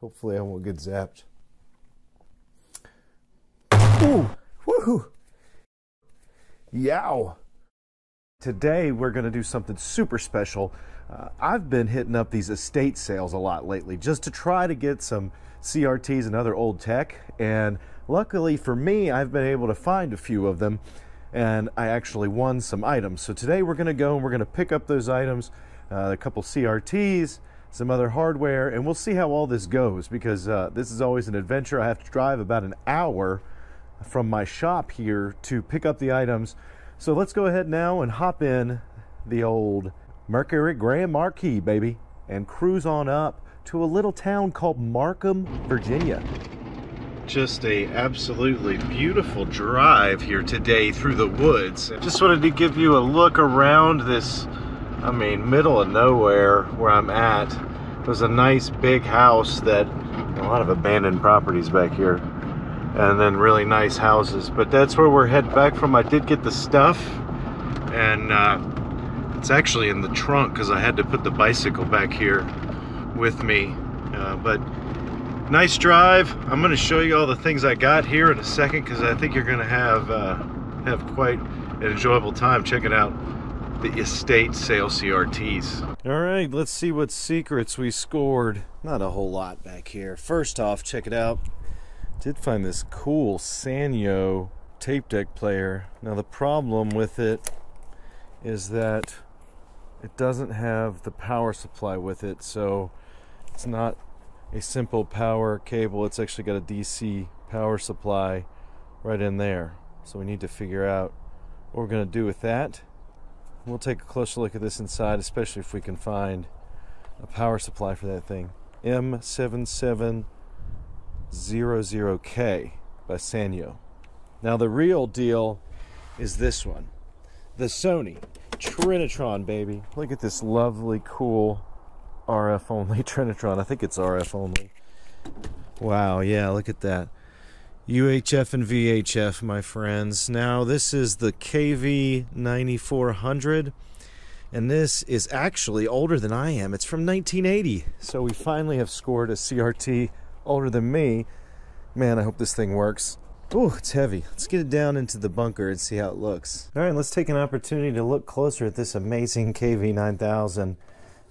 Hopefully I won't get zapped. Ooh, woohoo! Yow! Today we're going to do something super special. Uh, I've been hitting up these estate sales a lot lately just to try to get some CRTs and other old tech. And luckily for me, I've been able to find a few of them and I actually won some items. So today we're going to go and we're going to pick up those items, uh, a couple CRTs, some other hardware, and we'll see how all this goes because uh, this is always an adventure. I have to drive about an hour from my shop here to pick up the items. So let's go ahead now and hop in the old Mercury Grand Marquis, baby, and cruise on up to a little town called Markham, Virginia. Just a absolutely beautiful drive here today through the woods. Just wanted to give you a look around this, I mean, middle of nowhere where I'm at. There's a nice big house that, a lot of abandoned properties back here, and then really nice houses. But that's where we're heading back from. I did get the stuff, and uh, it's actually in the trunk because I had to put the bicycle back here with me. Uh, but nice drive. I'm going to show you all the things I got here in a second because I think you're going to have uh, have quite an enjoyable time checking out the estate sale CRTs. All right, let's see what secrets we scored. Not a whole lot back here. First off, check it out. Did find this cool Sanyo tape deck player. Now the problem with it is that it doesn't have the power supply with it, so it's not a simple power cable. It's actually got a DC power supply right in there. So we need to figure out what we're going to do with that. We'll take a closer look at this inside, especially if we can find a power supply for that thing. M7700K by Sanyo. Now, the real deal is this one the Sony Trinitron, baby. Look at this lovely, cool RF only Trinitron. I think it's RF only. Wow, yeah, look at that. UHF and VHF, my friends. Now, this is the KV9400, and this is actually older than I am. It's from 1980, so we finally have scored a CRT older than me. Man, I hope this thing works. Oh, it's heavy. Let's get it down into the bunker and see how it looks. All right, let's take an opportunity to look closer at this amazing KV9000,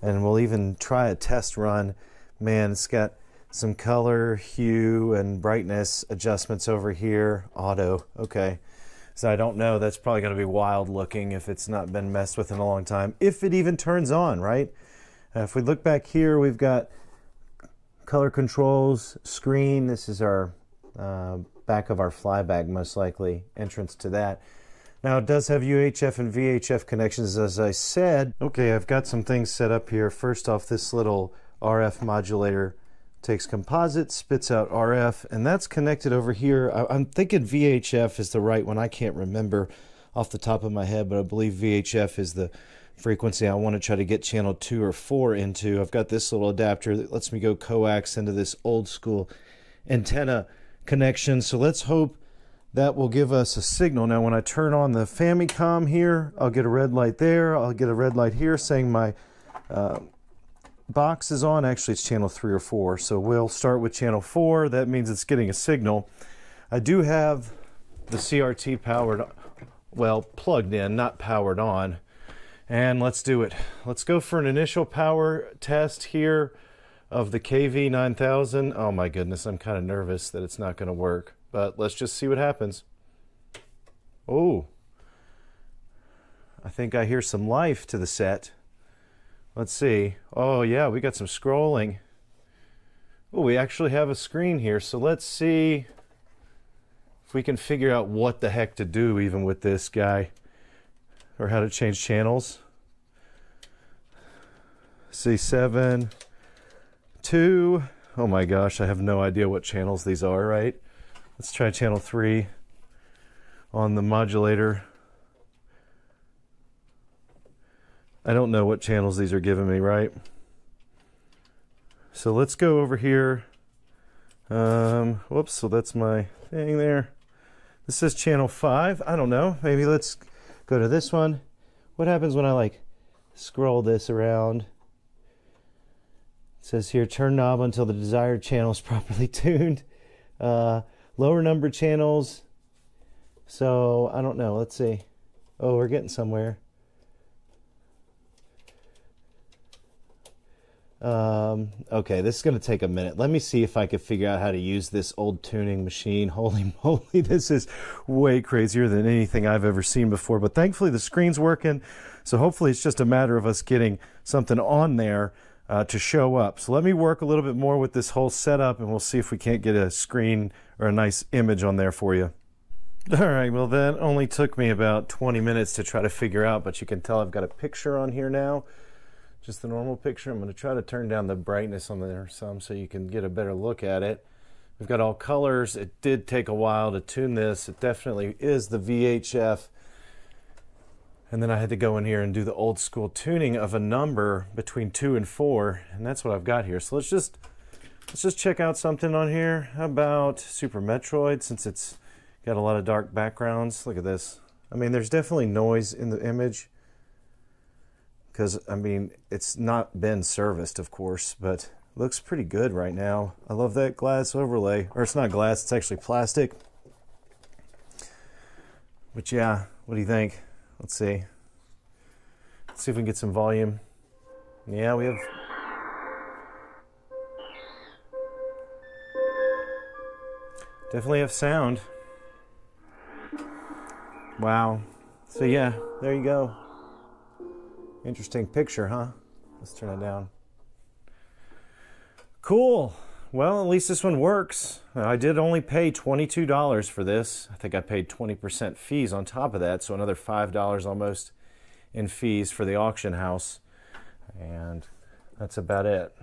and we'll even try a test run. Man, it's got some color, hue, and brightness adjustments over here. Auto, okay. So I don't know, that's probably going to be wild looking if it's not been messed with in a long time. If it even turns on, right? Uh, if we look back here, we've got color controls, screen. This is our uh, back of our flyback, most likely, entrance to that. Now it does have UHF and VHF connections, as I said. Okay, I've got some things set up here. First off, this little RF modulator takes composite, spits out RF, and that's connected over here. I, am thinking VHF is the right one. I can't remember off the top of my head, but I believe VHF is the frequency I want to try to get channel 2 or 4 into. I've got this little adapter that lets me go coax into this old school antenna connection. So let's hope that will give us a signal. Now, when I turn on the Famicom here, I'll get a red light there. I'll get a red light here saying my uh, box is on. Actually, it's channel 3 or 4. So we'll start with channel 4. That means it's getting a signal. I do have the CRT powered, well, plugged in, not powered on. And let's do it. Let's go for an initial power test here of the KV9000. Oh my goodness, I'm kind of nervous that it's not going to work. But let's just see what happens. Oh, I think I hear some life to the set. Let's see. Oh, yeah, we got some scrolling. Oh, we actually have a screen here. So let's see if we can figure out what the heck to do even with this guy or how to change channels. C7, 2. Oh my gosh, I have no idea what channels these are, right? Let's try channel 3 on the modulator. I don't know what channels these are giving me, right? So let's go over here. Um, whoops, so that's my thing there. This is channel 5. I don't know. Maybe let's go to this one. What happens when I like scroll this around? It says here, turn knob until the desired channel is properly tuned. Uh, lower number channels. So I don't know. Let's see. Oh, we're getting somewhere. Um, okay, this is going to take a minute. Let me see if I can figure out how to use this old tuning machine. Holy moly, this is way crazier than anything I've ever seen before. But thankfully, the screen's working. So hopefully, it's just a matter of us getting something on there uh, to show up. So let me work a little bit more with this whole setup, and we'll see if we can't get a screen or a nice image on there for you. All right, well, that only took me about 20 minutes to try to figure out, but you can tell I've got a picture on here now just the normal picture. I'm going to try to turn down the brightness on there some so you can get a better look at it. We've got all colors. It did take a while to tune this. It definitely is the VHF. And then I had to go in here and do the old school tuning of a number between two and four, and that's what I've got here. So let's just let's just check out something on here. About Super Metroid since it's got a lot of dark backgrounds? Look at this. I mean, there's definitely noise in the image because I mean it's not been serviced, of course, but looks pretty good right now. I love that glass overlay, or it's not glass; it's actually plastic. But yeah, what do you think? Let's see. Let's see if we can get some volume. Yeah, we have. Definitely have sound. Wow. So yeah, there you go. Interesting picture, huh? Let's turn it down. Cool. Well, at least this one works. Uh, I did only pay $22 for this. I think I paid 20% fees on top of that, so another $5 almost in fees for the auction house. And that's about it.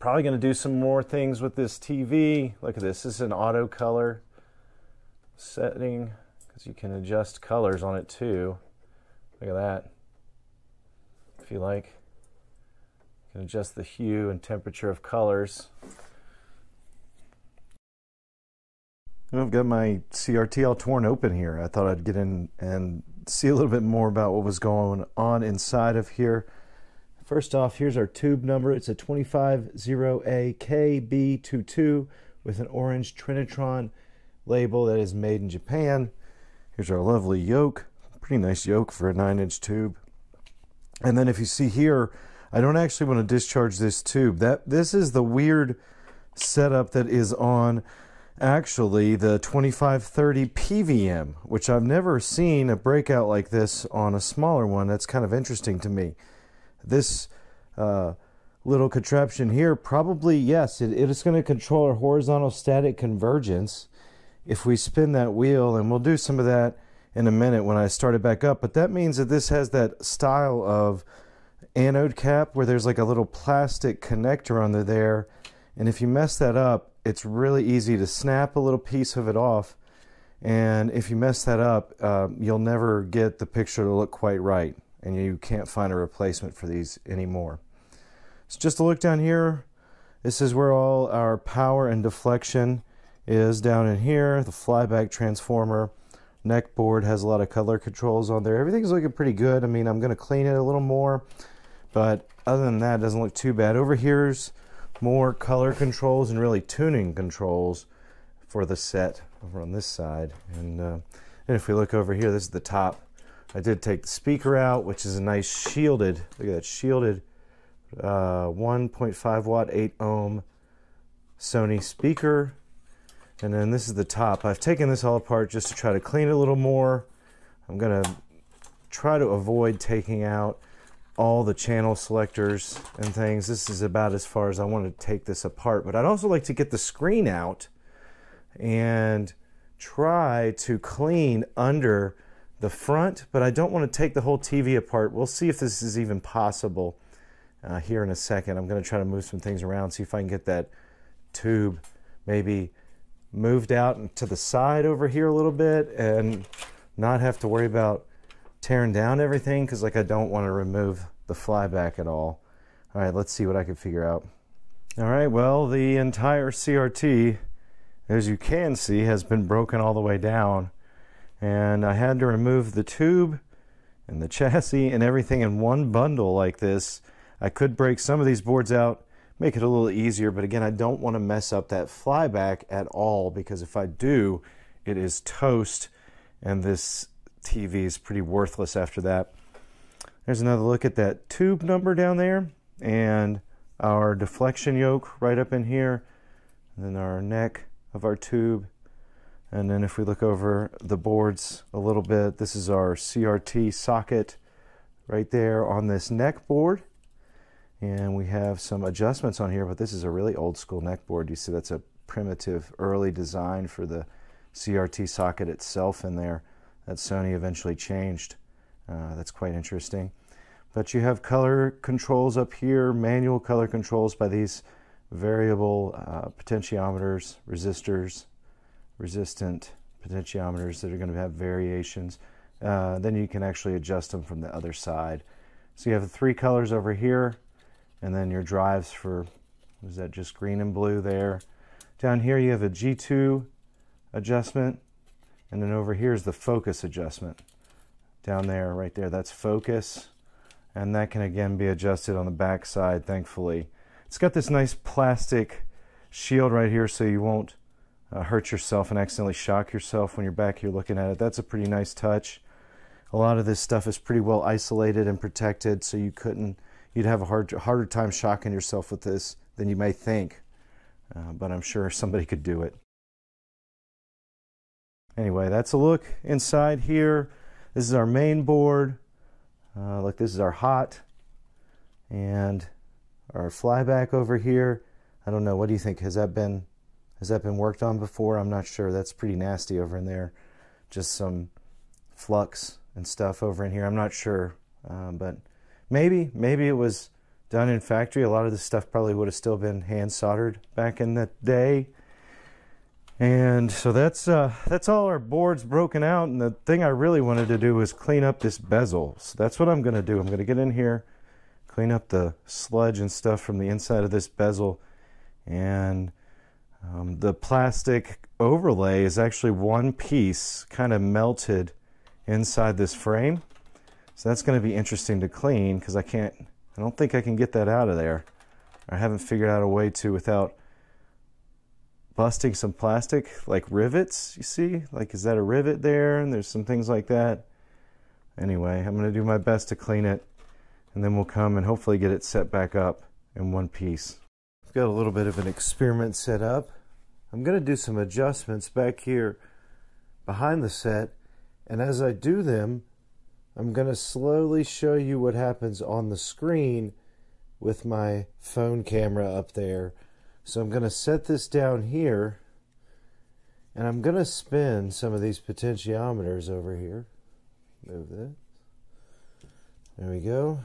Probably going to do some more things with this TV. Look at this. This is an auto color setting because you can adjust colors on it too. Look at that if you like. You can adjust the hue and temperature of colors. I've got my CRT all torn open here. I thought I'd get in and see a little bit more about what was going on inside of here. First off, here's our tube number. It's a 250AK-B22 with an orange Trinitron label that is made in Japan. Here's our lovely yoke. Pretty nice yoke for a 9-inch tube. And then if you see here, I don't actually want to discharge this tube. That This is the weird setup that is on actually the 2530 PVM, which I've never seen a breakout like this on a smaller one. That's kind of interesting to me. This uh, little contraption here, probably, yes, it, it is going to control our horizontal static convergence if we spin that wheel, and we'll do some of that in a minute when I start it back up. But that means that this has that style of anode cap where there's like a little plastic connector under there. And if you mess that up, it's really easy to snap a little piece of it off. And if you mess that up, uh, you'll never get the picture to look quite right. And you can't find a replacement for these anymore. So just a look down here. This is where all our power and deflection is down in here. The flyback transformer neck board has a lot of color controls on there. Everything's looking pretty good. I mean, I'm going to clean it a little more, but other than that, it doesn't look too bad. Over here's more color controls and really tuning controls for the set over on this side. And, uh, and if we look over here, this is the top. I did take the speaker out, which is a nice shielded, look at that, shielded uh, 1.5 watt, 8 ohm Sony speaker and then this is the top. I've taken this all apart just to try to clean it a little more. I'm going to try to avoid taking out all the channel selectors and things. This is about as far as I want to take this apart. But I'd also like to get the screen out and try to clean under the front, but I don't want to take the whole TV apart. We'll see if this is even possible uh, here in a second. I'm going to try to move some things around, see if I can get that tube maybe moved out to the side over here a little bit and not have to worry about tearing down everything because like I don't want to remove the flyback at all. All right, let's see what I can figure out. All right, well, the entire CRT, as you can see, has been broken all the way down. And I had to remove the tube and the chassis and everything in one bundle like this. I could break some of these boards out make it a little easier. But again, I don't want to mess up that flyback at all because if I do, it is toast and this TV is pretty worthless after that. There's another look at that tube number down there and our deflection yoke right up in here, and then our neck of our tube. And then if we look over the boards a little bit, this is our CRT socket right there on this neck board. And we have some adjustments on here, but this is a really old school neck board. You see that's a primitive early design for the CRT socket itself in there that Sony eventually changed. Uh, that's quite interesting. But you have color controls up here, manual color controls by these variable uh, potentiometers, resistors, resistant potentiometers that are going to have variations. Uh, then you can actually adjust them from the other side. So you have three colors over here, and then your drives for, is that just green and blue there? Down here you have a G2 adjustment, and then over here is the focus adjustment. Down there, right there, that's focus. And that can again be adjusted on the back side, thankfully. It's got this nice plastic shield right here so you won't uh, hurt yourself and accidentally shock yourself when you're back here looking at it. That's a pretty nice touch. A lot of this stuff is pretty well isolated and protected, so you couldn't, you'd have a hard, harder time shocking yourself with this than you may think. Uh, but I'm sure somebody could do it. Anyway, that's a look inside here. This is our main board. Uh, this is our hot and our flyback over here. I don't know. What do you think? Has that been has that been worked on before? I'm not sure. That's pretty nasty over in there. Just some flux and stuff over in here. I'm not sure, uh, but maybe maybe it was done in factory. A lot of this stuff probably would have still been hand soldered back in that day. And so that's uh, that's all our boards broken out. And the thing I really wanted to do was clean up this bezel. So that's what I'm going to do. I'm going to get in here, clean up the sludge and stuff from the inside of this bezel. And um, the plastic overlay is actually one piece kind of melted inside this frame. So that's going to be interesting to clean because I can't, I don't think I can get that out of there. I haven't figured out a way to without busting some plastic like rivets you see? Like is that a rivet there? And there's some things like that. Anyway I'm going to do my best to clean it and then we'll come and hopefully get it set back up in one piece. I've got a little bit of an experiment set up. I'm going to do some adjustments back here behind the set and as I do them I'm going to slowly show you what happens on the screen with my phone camera up there so I'm going to set this down here and I'm going to spin some of these potentiometers over here. Move this. There we go.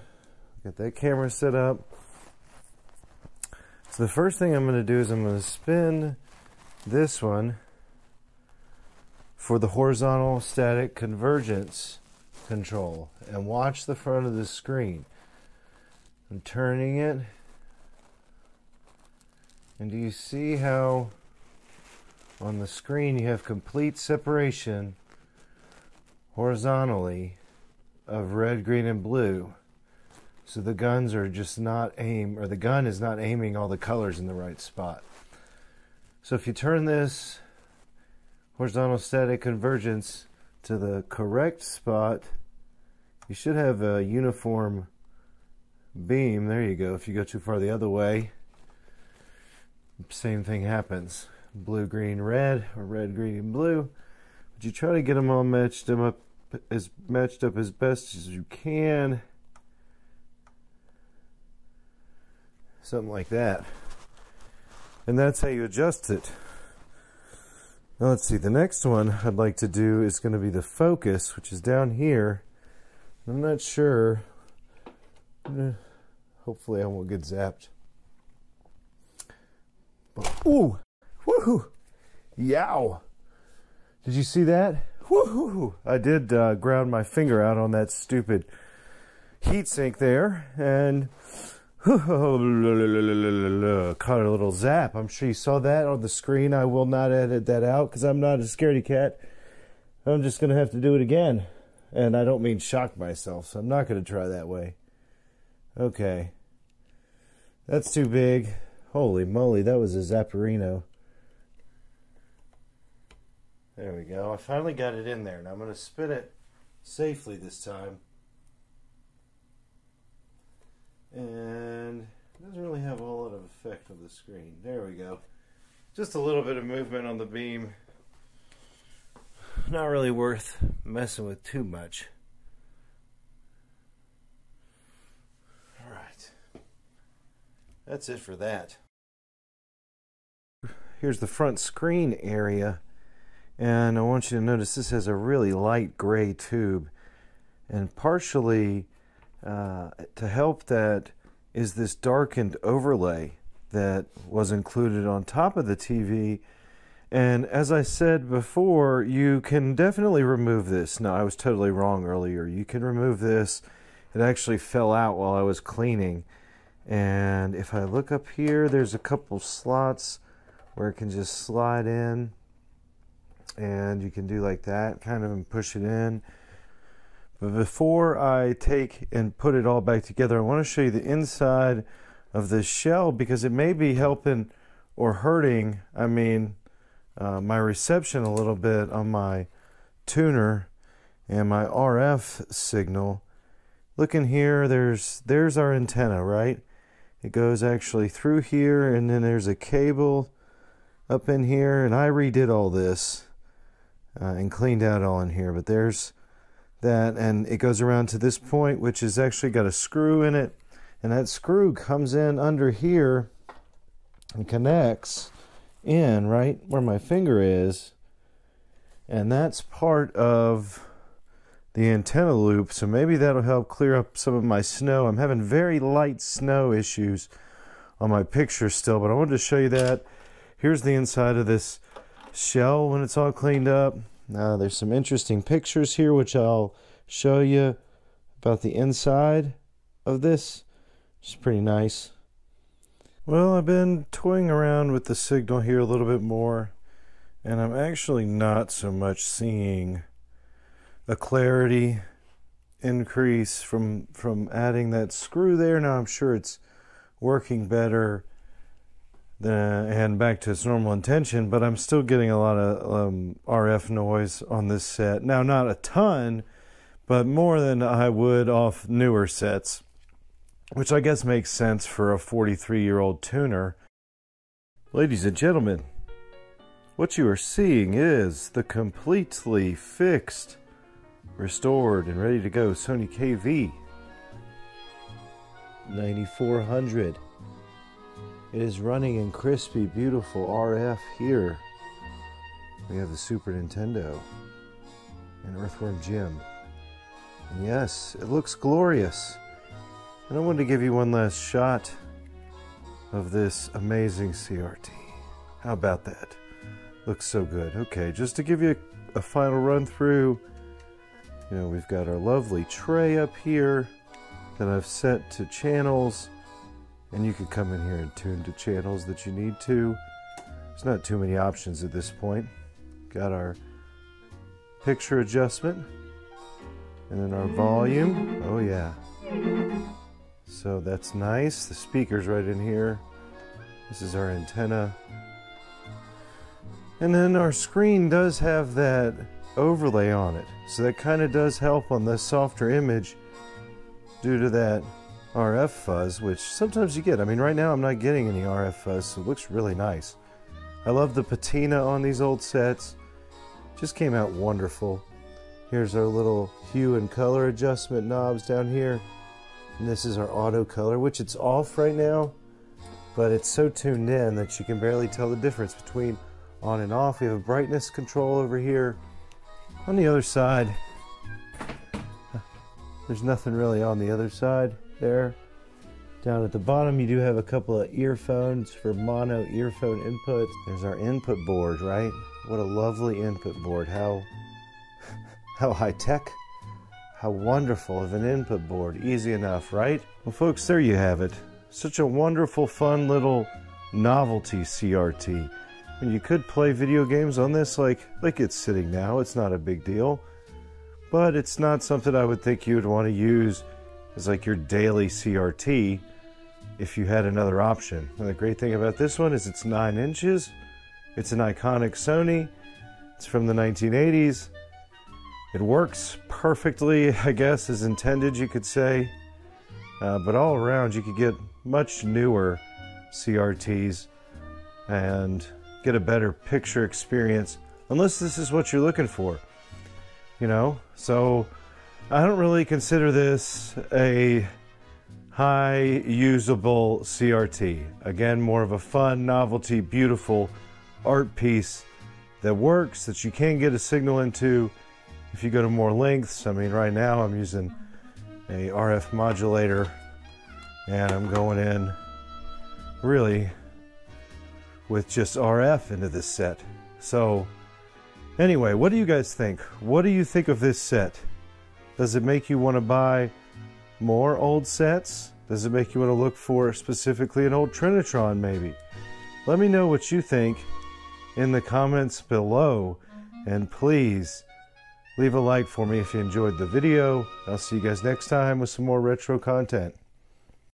Got that camera set up. So the first thing I'm going to do is I'm going to spin this one for the horizontal static convergence control and watch the front of the screen. I'm turning it and do you see how on the screen you have complete separation horizontally of red, green, and blue? So the guns are just not aim, or the gun is not aiming all the colors in the right spot. So if you turn this horizontal static convergence to the correct spot, you should have a uniform beam. There you go. If you go too far the other way, same thing happens. Blue, green, red, or red, green, blue. But you try to get them all matched them up as matched up as best as you can. Something like that. And that's how you adjust it. Now let's see, the next one I'd like to do is going to be the focus, which is down here. I'm not sure. Hopefully I won't get zapped. Ooh, woohoo, yow! Did you see that? Woohoo! I did uh, ground my finger out on that stupid heatsink there, and caught a little zap. I'm sure you saw that on the screen. I will not edit that out because I'm not a scaredy cat. I'm just going to have to do it again. And I don't mean shock myself, so I'm not going to try that way. Okay. That's too big. Holy moly, that was a Zapparino. There we go. I finally got it in there. and I'm going to spin it safely this time. And it doesn't really have a lot of effect on the screen. There we go. Just a little bit of movement on the beam. Not really worth messing with too much. Alright. That's it for that. Here's the front screen area. And I want you to notice this has a really light gray tube. And partially uh, to help that is this darkened overlay that was included on top of the TV. And as I said before, you can definitely remove this. No, I was totally wrong earlier. You can remove this. It actually fell out while I was cleaning. And if I look up here, there's a couple slots where it can just slide in. And you can do like that, kind of, and push it in. But before I take and put it all back together, I want to show you the inside of this shell because it may be helping or hurting, I mean, uh, my reception a little bit on my tuner and my RF signal. Look in here, there's, there's our antenna, right? It goes actually through here and then there's a cable up in here and I redid all this uh, and cleaned out all in here, but there's that and it goes around to this point which has actually got a screw in it and that screw comes in under here and connects in right where my finger is and that's part of the antenna loop so maybe that'll help clear up some of my snow i'm having very light snow issues on my picture still but i wanted to show you that here's the inside of this shell when it's all cleaned up now there's some interesting pictures here which I'll show you about the inside of this. It's pretty nice. Well, I've been toying around with the signal here a little bit more, and I'm actually not so much seeing a clarity increase from from adding that screw there. Now I'm sure it's working better and back to its normal intention, but I'm still getting a lot of um, RF noise on this set. Now, not a ton, but more than I would off newer sets, which I guess makes sense for a 43 year old tuner. Ladies and gentlemen, what you are seeing is the completely fixed, restored, and ready to go Sony KV 9400. It is running in crispy, beautiful RF here. We have the Super Nintendo and Earthworm Jim. And yes, it looks glorious. And I wanted to give you one last shot of this amazing CRT. How about that? Looks so good. Okay, just to give you a, a final run through, you know, we've got our lovely tray up here that I've set to channels and you can come in here and tune to channels that you need to. There's not too many options at this point. Got our picture adjustment and then our volume. Oh yeah. So that's nice. The speaker's right in here. This is our antenna. And then our screen does have that overlay on it. So that kind of does help on the softer image due to that RF fuzz, which sometimes you get. I mean, right now I'm not getting any RF fuzz, so it looks really nice. I love the patina on these old sets. Just came out wonderful. Here's our little hue and color adjustment knobs down here. And this is our auto color, which it's off right now, but it's so tuned in that you can barely tell the difference between on and off. We have a brightness control over here. On the other side, there's nothing really on the other side there. Down at the bottom, you do have a couple of earphones for mono earphone inputs. There's our input board, right? What a lovely input board. How, how high tech, how wonderful of an input board. Easy enough, right? Well, folks, there you have it. Such a wonderful, fun little novelty CRT. And you could play video games on this like, like it's sitting now. It's not a big deal. But it's not something I would think you would want to use as like your daily CRT if you had another option. And the great thing about this one is it's 9 inches. It's an iconic Sony. It's from the 1980s. It works perfectly, I guess, as intended, you could say. Uh, but all around, you could get much newer CRTs and get a better picture experience, unless this is what you're looking for. You know? So I don't really consider this a high usable CRT. Again, more of a fun, novelty, beautiful art piece that works, that you can get a signal into if you go to more lengths. I mean, right now I'm using a RF modulator and I'm going in really with just RF into this set. So, anyway, what do you guys think? What do you think of this set? Does it make you want to buy more old sets? Does it make you want to look for specifically an old Trinitron maybe? Let me know what you think in the comments below. And please leave a like for me if you enjoyed the video. I'll see you guys next time with some more retro content.